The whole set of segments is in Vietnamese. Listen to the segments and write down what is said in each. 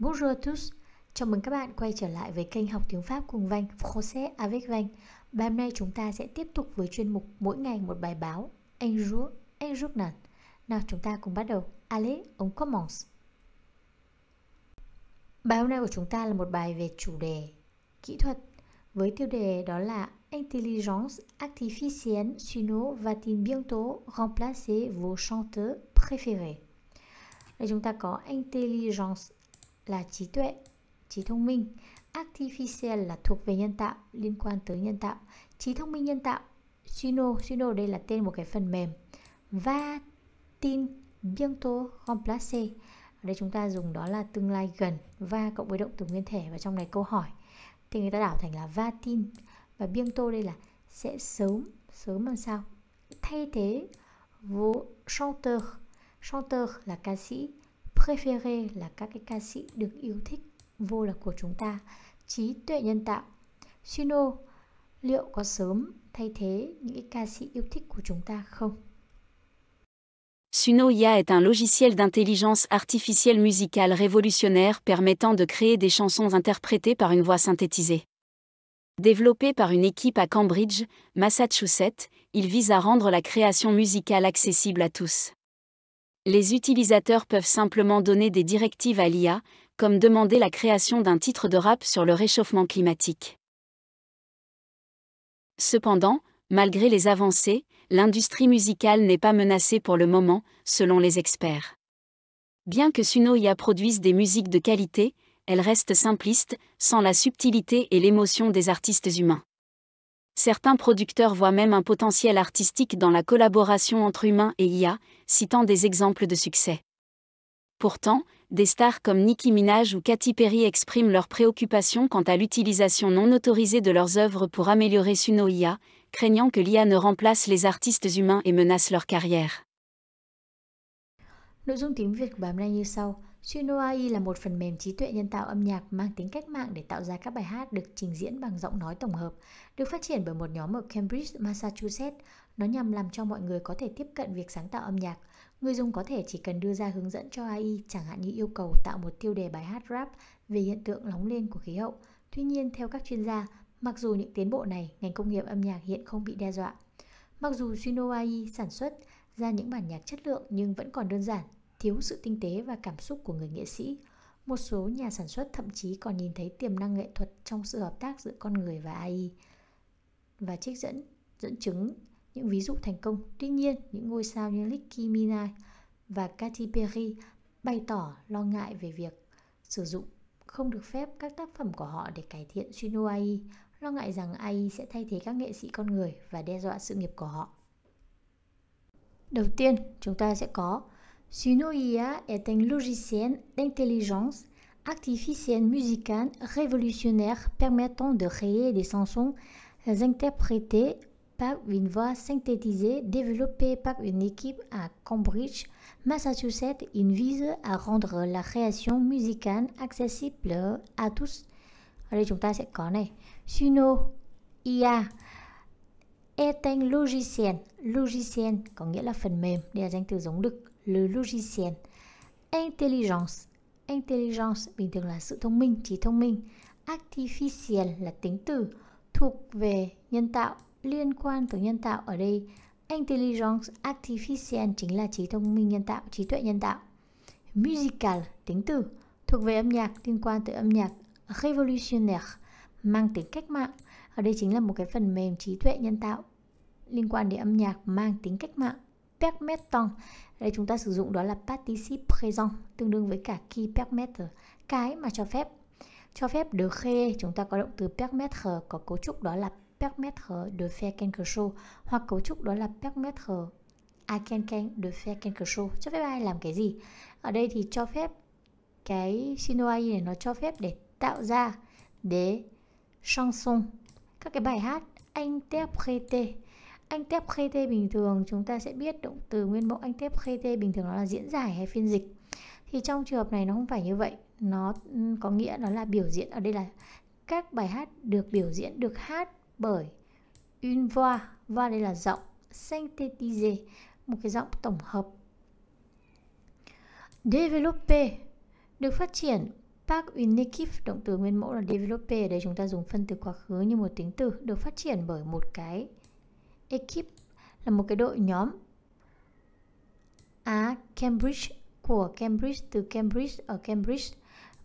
Bonjour à tous, chào mừng các bạn quay trở lại với kênh học tiếng Pháp cùng Vanh Français avec Vanh. Bài hôm nay chúng ta sẽ tiếp tục với chuyên mục mỗi ngày một bài báo Un jour, un journal. Nào chúng ta cùng bắt đầu. Allez, on commence. Bài hôm nay của chúng ta là một bài về chủ đề kỹ thuật với tiêu đề đó là Intelligence artificielle Suno va-t-il bientôt remplacer vos chanteurs préférés? Đây chúng ta có intelligence là trí tuệ, trí thông minh. Artificial là thuộc về nhân tạo, liên quan tới nhân tạo. Trí thông minh nhân tạo, Sino Sino đây là tên một cái phần mềm. Và tin bientôt remplacer. Ở đây chúng ta dùng đó là tương lai gần Và cộng với động từ nguyên thể và trong này câu hỏi thì người ta đảo thành là va tin và bientôt đây là sẽ sớm sớm làm sao thay thế vô chanteur chanteur là ca sĩ préféré est un logiciel d'intelligence artificielle musicale révolutionnaire permettant de créer des chansons interprétées par une voix synthétisée. Développé par une équipe à Cambridge, Massachusetts, il vise à rendre la création musicale accessible à tous. Les utilisateurs peuvent simplement donner des directives à l'IA, comme demander la création d'un titre de rap sur le réchauffement climatique. Cependant, malgré les avancées, l'industrie musicale n'est pas menacée pour le moment, selon les experts. Bien que Suno IA produise des musiques de qualité, elle reste simpliste, sans la subtilité et l'émotion des artistes humains. Certains producteurs voient même un potentiel artistique dans la collaboration entre humains et IA, citant des exemples de succès. Pourtant, des stars comme Nicki Minaj ou Katy Perry expriment leurs préoccupations quant à l'utilisation non autorisée de leurs œuvres pour améliorer Suno IA, craignant que l'IA ne remplace les artistes humains et menace leur carrière. Suno AI là một phần mềm trí tuệ nhân tạo âm nhạc mang tính cách mạng để tạo ra các bài hát được trình diễn bằng giọng nói tổng hợp, được phát triển bởi một nhóm ở Cambridge, Massachusetts. Nó nhằm làm cho mọi người có thể tiếp cận việc sáng tạo âm nhạc. Người dùng có thể chỉ cần đưa ra hướng dẫn cho AI, chẳng hạn như yêu cầu tạo một tiêu đề bài hát rap về hiện tượng nóng lên của khí hậu. Tuy nhiên, theo các chuyên gia, mặc dù những tiến bộ này, ngành công nghiệp âm nhạc hiện không bị đe dọa. Mặc dù Suno AI sản xuất ra những bản nhạc chất lượng nhưng vẫn còn đơn giản, thiếu sự tinh tế và cảm xúc của người nghệ sĩ. Một số nhà sản xuất thậm chí còn nhìn thấy tiềm năng nghệ thuật trong sự hợp tác giữa con người và AI và trích dẫn dẫn chứng những ví dụ thành công. Tuy nhiên, những ngôi sao như Nicki Minaj và Katy Perry bày tỏ lo ngại về việc sử dụng không được phép các tác phẩm của họ để cải thiện Suno AI, lo ngại rằng AI sẽ thay thế các nghệ sĩ con người và đe dọa sự nghiệp của họ. Đầu tiên, chúng ta sẽ có Suno-IA est un logiciel d'intelligence artificielle musicale révolutionnaire permettant de créer des chansons interprétées par une voix synthétisée développée par une équipe à Cambridge, Massachusetts. Il vise à rendre la création musicale accessible à tous. Suno IA est un logiciel. Logiciel có nghĩa là phần mềm, le logiciel. Intelligence. Intelligence bình thường là sự thông minh, trí thông minh. Artificial là tính từ thuộc về nhân tạo, liên quan tới nhân tạo ở đây. Intelligence artificial chính là trí thông minh nhân tạo, trí tuệ nhân tạo. Musical, tính từ thuộc về âm nhạc, liên quan tới âm nhạc. Revolutionnaire, mang tính cách mạng. Ở đây chính là một cái phần mềm trí tuệ nhân tạo liên quan đến âm nhạc mang tính cách mạng. Permettant đây chúng ta sử dụng đó là participe présent, tương đương với cả qui permettre cái mà cho phép. Cho phép de khê. chúng ta có động từ permettre có cấu trúc đó là permettre de faire quelque chose, hoặc cấu trúc đó là permettre à quelqu'un de faire quelque chose. Cho phép ai làm cái gì? Ở đây thì cho phép cái Sinoai này, nó cho phép để tạo ra để chanson. Các cái bài hát interpréter anh tép kt bình thường chúng ta sẽ biết động từ nguyên mẫu anh tép kt bình thường nó là diễn giải hay phiên dịch. Thì trong trường hợp này nó không phải như vậy. Nó ừ, có nghĩa nó là biểu diễn ở đây là các bài hát được biểu diễn được hát bởi une voix. Và đây là giọng synthétisé một cái giọng tổng hợp. Développer được phát triển Par une équipe, động từ nguyên mẫu là développé. Ở đây chúng ta dùng phân từ quá khứ như một tính từ được phát triển bởi một cái ekip là một cái đội nhóm à Cambridge, của Cambridge, từ Cambridge, ở Cambridge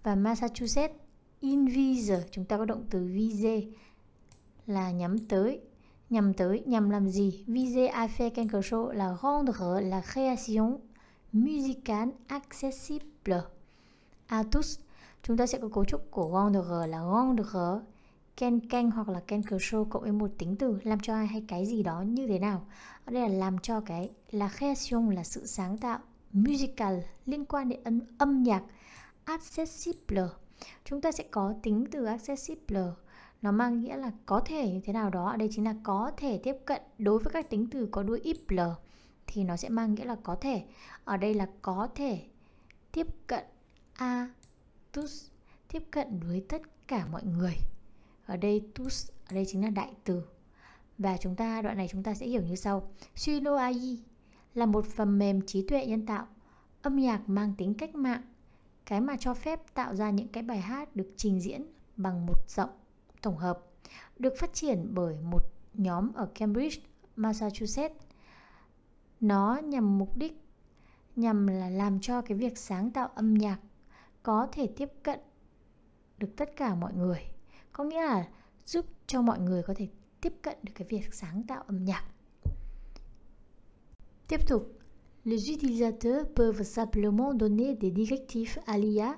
và Massachusetts. Invisor, chúng ta có động từ vise là nhắm tới, nhằm tới, nhằm làm gì? Vise à faire quelque chose, là rendre la création musicale accessible à tous. Chúng ta sẽ có cấu trúc của rendre, là rendre ken canh hoặc là ken show cộng với một tính từ làm cho ai hay cái gì đó như thế nào? Ở đây là làm cho cái là création là sự sáng tạo musical liên quan đến âm, âm nhạc accessible. Chúng ta sẽ có tính từ accessible. Nó mang nghĩa là có thể như thế nào đó. Đây chính là có thể tiếp cận. Đối với các tính từ có đuôi ible thì nó sẽ mang nghĩa là có thể. Ở đây là có thể tiếp cận a tous tiếp cận với tất cả mọi người ở đây tous ở đây chính là đại từ. Và chúng ta đoạn này chúng ta sẽ hiểu như sau. Suno AI là một phần mềm trí tuệ nhân tạo âm nhạc mang tính cách mạng cái mà cho phép tạo ra những cái bài hát được trình diễn bằng một giọng tổng hợp được phát triển bởi một nhóm ở Cambridge, Massachusetts. Nó nhằm mục đích nhằm là làm cho cái việc sáng tạo âm nhạc có thể tiếp cận được tất cả mọi người. Les utilisateurs peuvent simplement donner des directives à l'IA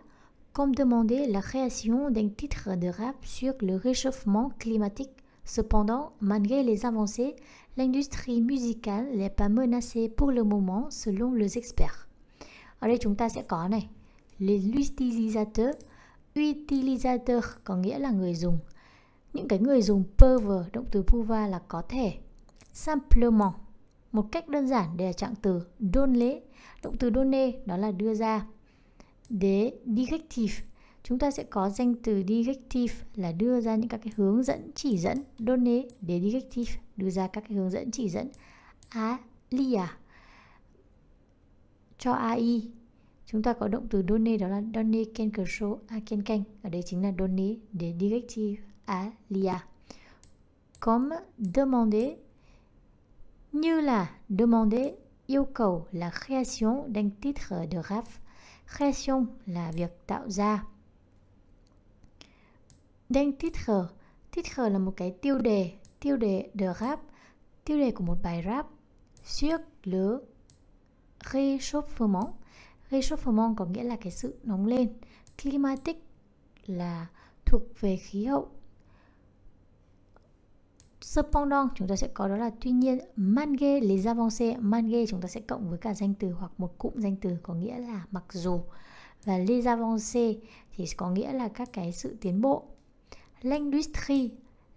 comme demander la création d'un titre de rap sur le réchauffement climatique. Cependant, malgré les avancées, l'industrie musicale n'est pas menacée pour le moment selon les experts. Ở đây chúng ta sẽ có này, les utilisateurs utilizator có nghĩa là người dùng. Những cái người dùng pouvoir động từ pouvoir là có thể. Simplement một cách đơn giản để trạng từ donner động từ donner đó là đưa ra. Để directive, chúng ta sẽ có danh từ directive là đưa ra những các cái hướng dẫn, chỉ dẫn. Donner để directive, đưa ra các cái hướng dẫn, chỉ dẫn. A lia cho AI chúng ta có động từ donate đó là donate can control a can can. ở đây chính là donate để directive à l'IA. Comme demander, như là demander, yêu cầu là création d'un titre de rap création là việc tạo ra. D'un titre titre là một cái tiêu đề tiêu đề de rap tiêu đề của một bài rap. Sur le réchauffement Réchauffement có nghĩa là cái sự nóng lên. Climatic là thuộc về khí hậu. Cependant, chúng ta sẽ có đó là tuy nhiên malgré les avancées malgré chúng ta sẽ cộng với cả danh từ hoặc một cụm danh từ có nghĩa là mặc dù và les avancées thì có nghĩa là các cái sự tiến bộ. L'industrie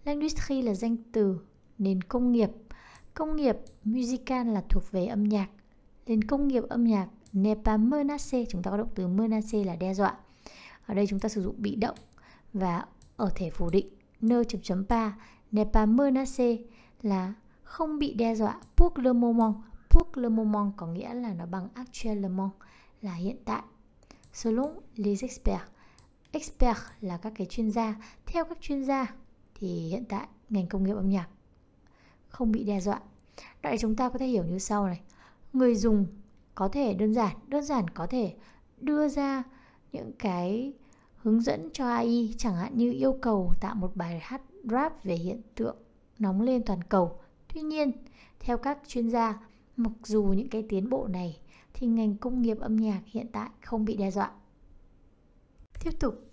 L'industrie là danh từ nền công nghiệp. Công nghiệp musical là thuộc về âm nhạc. Nền công nghiệp âm nhạc n'est pas menacé chúng ta có động từ menace là đe dọa. Ở đây chúng ta sử dụng bị động và ở thể phủ định, nơ chấm chấm pa n'est pas menacé là không bị đe dọa pour le moment pour le moment có nghĩa là nó bằng actuellement là hiện tại. Selon les experts expert là các cái chuyên gia. Theo các chuyên gia thì hiện tại ngành công nghiệp âm nhạc không bị đe dọa. Đây chúng ta có thể hiểu như sau này. Người dùng có thể đơn giản đơn giản có thể đưa ra những cái hướng dẫn cho AI chẳng hạn như yêu cầu tạo một bài hát rap về hiện tượng nóng lên toàn cầu. Tuy nhiên, theo các chuyên gia, mặc dù những cái tiến bộ này thì ngành công nghiệp âm nhạc hiện tại không bị đe dọa. Tiếp tục,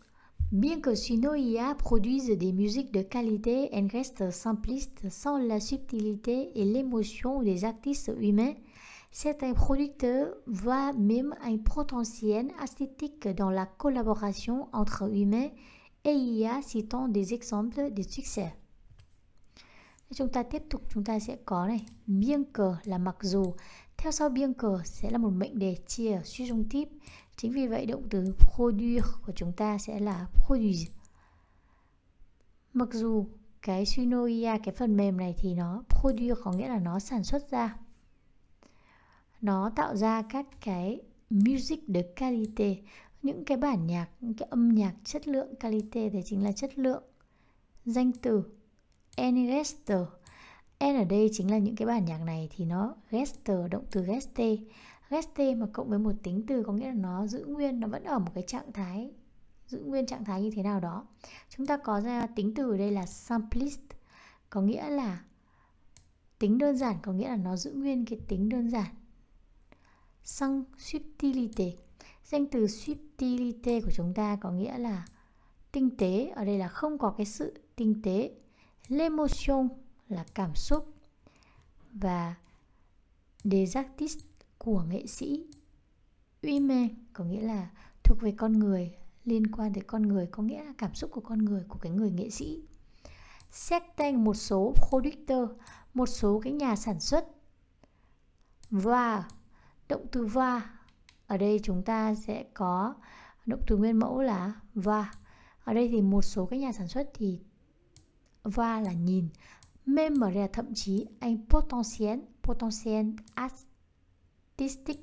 Bien que Suno IA produise des musiques de qualité, elle reste simpliste sans la subtilité et l'émotion des artistes humains Certains producteurs voient même un potentiel esthétique dans la collaboration entre humains et IA citant des exemples de succès. Chúng ta tiếp tục chúng ta sẽ có này bien que là mặc dù theo sau bien que sẽ là một mệnh đề chia suy dung tiếp chính vì vậy động từ produire của chúng ta sẽ là produise. Mặc dù cái Sunoia cái phần mềm này thì nó produire có nghĩa là nó sản xuất ra nó tạo ra các cái music de qualité những cái bản nhạc, những cái âm nhạc chất lượng qualité thì chính là chất lượng. Danh từ enregister en ở đây chính là những cái bản nhạc này thì nó rester động từ reste reste mà cộng với một tính từ có nghĩa là nó giữ nguyên, nó vẫn ở một cái trạng thái, giữ nguyên trạng thái như thế nào đó. Chúng ta có ra tính từ ở đây là simplist có nghĩa là tính đơn giản, có nghĩa là nó giữ nguyên cái tính đơn giản sang subtilité danh từ subtilité của chúng ta có nghĩa là tinh tế. Ở đây là không có cái sự tinh tế. L'émotion là cảm xúc và des artistes của nghệ sĩ. Humain có nghĩa là thuộc về con người, liên quan tới con người, có nghĩa là cảm xúc của con người, của cái người nghệ sĩ. Certains một số producteur một số cái nhà sản xuất. Và động từ va, ở đây chúng ta sẽ có động từ nguyên mẫu là va. Ở đây thì một số các nhà sản xuất thì va là nhìn. Même ở là thậm chí anh potentiel potentiel artistic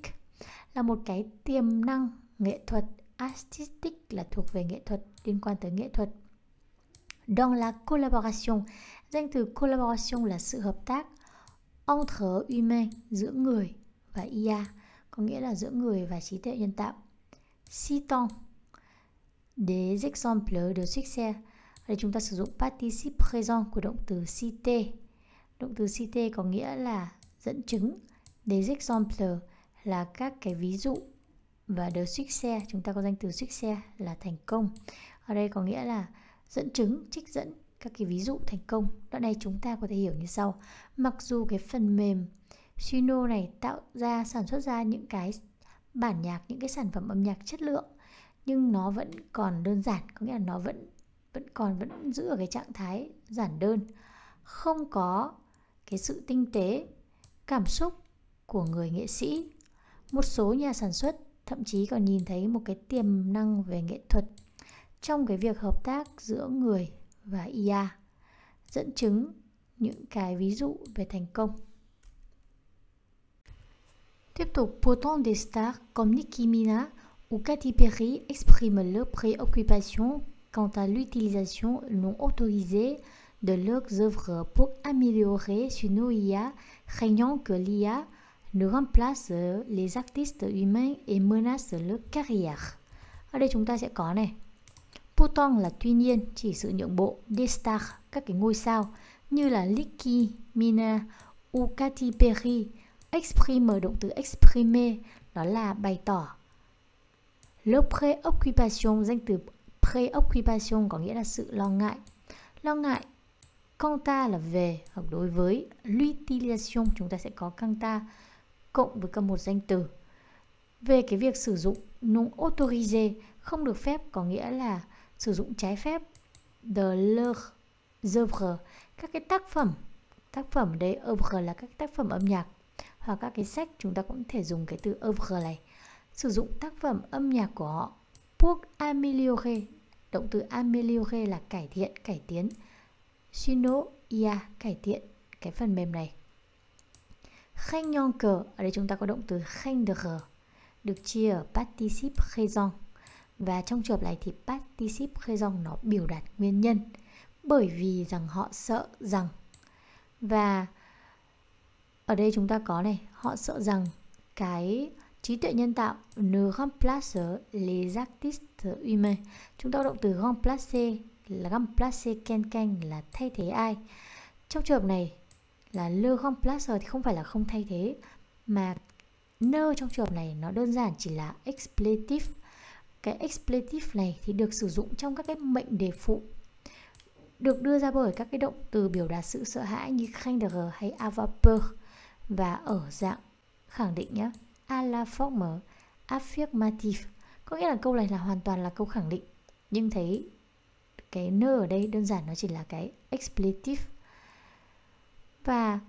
là một cái tiềm năng nghệ thuật. Artistic là thuộc về nghệ thuật, liên quan tới nghệ thuật. Dans la collaboration, danh từ collaboration là sự hợp tác entre humain giữa người và IA, có nghĩa là giữa người và trí tuệ nhân tạo. Citant des exemples de succès. Ở đây chúng ta sử dụng participe présent của động từ citer động từ citer có nghĩa là dẫn chứng. Des exemples là các cái ví dụ và de succès. Chúng ta có danh từ succès là thành công. Ở đây có nghĩa là dẫn chứng, trích dẫn các cái ví dụ thành công. Đoạn này chúng ta có thể hiểu như sau. Mặc dù cái phần mềm Suno này tạo ra, sản xuất ra những cái bản nhạc, những cái sản phẩm âm nhạc chất lượng, nhưng nó vẫn còn đơn giản, có nghĩa là nó vẫn vẫn còn vẫn giữ ở cái trạng thái giản đơn. Không có cái sự tinh tế, cảm xúc của người nghệ sĩ. Một số nhà sản xuất thậm chí còn nhìn thấy một cái tiềm năng về nghệ thuật trong cái việc hợp tác giữa người và IA dẫn chứng những cái ví dụ về thành công. Tiếp tục, pourtant des stars comme Nicki Minaj ou Katy Perry expriment leur préoccupation quant à l'utilisation non autorisée de leurs œuvres pour améliorer une IA, craignant que l'IA ne remplace les artistes humains et menace leur carrière? Ở đây chúng ta sẽ có này. Pourtant là tuy nhiên, chỉ sự nhượng bộ, des stars, các cái ngôi sao như là Nicki Minaj ou Katy Perry exprime động từ exprimer đó là bày tỏ le préoccupation danh từ préoccupation có nghĩa là sự lo ngại lo ngại quanta là về hoặc đối với l'utilisation chúng ta sẽ có quanta cộng với cả một danh từ về cái việc sử dụng non autorisé không được phép có nghĩa là sử dụng trái phép de leur œuvre các cái tác phẩm tác phẩm ở đây œuvre là các tác phẩm âm nhạc hoặc các cái sách chúng ta cũng thể dùng cái từ œuvre này. Sử dụng tác phẩm âm nhạc của họ. Pour améliorer, động từ améliorer là cải thiện, cải tiến. Sino ia, cải thiện, cái phần mềm này. Khanh nhon cờ, ở đây chúng ta có động từ craindre được chia ở participe présent. Và trong trường hợp này thì participe présent nó biểu đạt nguyên nhân, bởi vì rằng họ sợ rằng. Và ở đây chúng ta có này, họ sợ rằng cái trí tuệ nhân tạo ne remplace les artistes humains chúng ta có động từ remplacer là remplacer quelqu'un là thay thế ai? Trong trường hợp này là le remplacer thì không phải là không thay thế, mà ne trong trường hợp này nó đơn giản chỉ là expletive. Cái expletive này thì được sử dụng trong các cái mệnh đề phụ, được đưa ra bởi các cái động từ biểu đạt sự sợ hãi như craindre hay avoir peur và ở dạng khẳng định nhé à la forme affirmative. Có nghĩa là câu này là hoàn toàn là câu khẳng định. Nhưng thấy cái nơ ở đây đơn giản nó chỉ là cái expletive. Và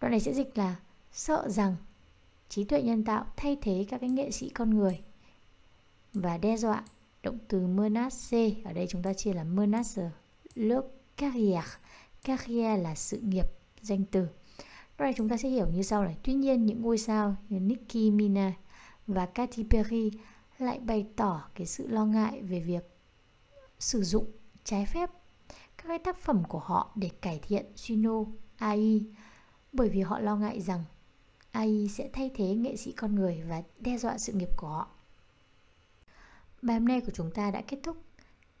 đoạn này sẽ dịch là sợ rằng trí tuệ nhân tạo thay thế các cái nghệ sĩ con người. Và đe dọa động từ menace. Ở đây chúng ta chia là menace le carrière. Carrière là sự nghiệp, danh từ. Lúc chúng ta sẽ hiểu như sau này. Tuy nhiên những ngôi sao như Nicki Minaj và Katy Perry lại bày tỏ cái sự lo ngại về việc sử dụng trái phép các cái tác phẩm của họ để cải thiện Suno AI bởi vì họ lo ngại rằng AI sẽ thay thế nghệ sĩ con người và đe dọa sự nghiệp của họ. Bài hôm nay của chúng ta đã kết thúc.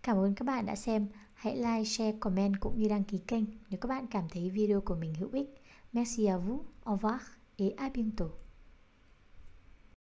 Cảm ơn các bạn đã xem. Hãy like, share, comment cũng như đăng ký kênh nếu các bạn cảm thấy video của mình hữu ích. Merci à vous, au revoir et à bientôt.